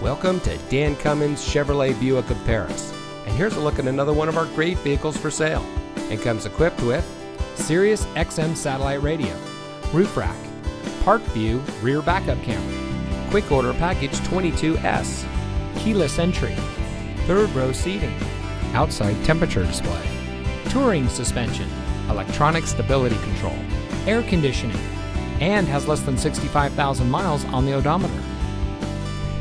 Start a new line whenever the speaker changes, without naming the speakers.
Welcome to Dan Cummins Chevrolet Buick of Paris. And here's a look at another one of our great vehicles for sale. And comes equipped with
Sirius XM satellite radio, roof rack, park view rear backup camera,
Quick Order Package 22S,
keyless entry, third row seating, outside temperature display, touring suspension, electronic stability control, air conditioning, and has less than 65,000 miles on the odometer.